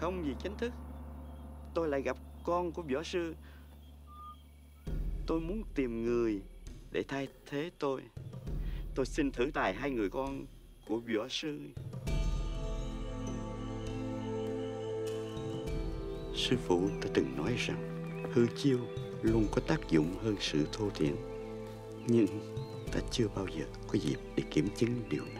Không gì chính thức. Tôi lại gặp con của võ sư. Tôi muốn tìm người Để thay thế tôi. Tôi xin thử tài hai người con Của võ sư. Sư phụ ta từng nói rằng Hư chiêu luôn có tác dụng hơn sự thô thiển. Nhưng ta chưa bao giờ có dịp để kiểm chứng điều này.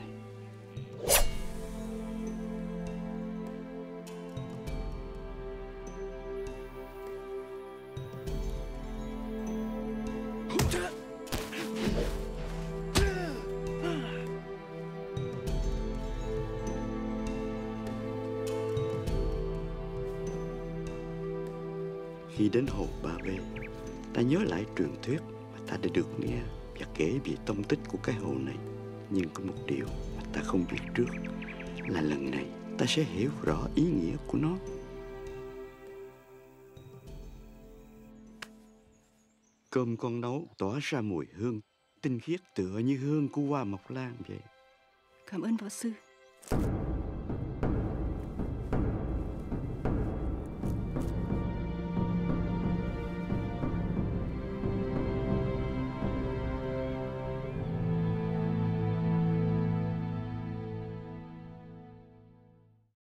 Khi đến hồ Ba Bê, ta nhớ lại truyền thuyết mà ta đã được nghe và kể về tông tích của cái hồ này. Nhưng có một điều mà ta không biết trước là lần này ta sẽ hiểu rõ ý nghĩa của nó. Cơm con nấu tỏa ra mùi hương tinh khiết tựa như hương của hoa mộc lan vậy. Cảm ơn võ sư.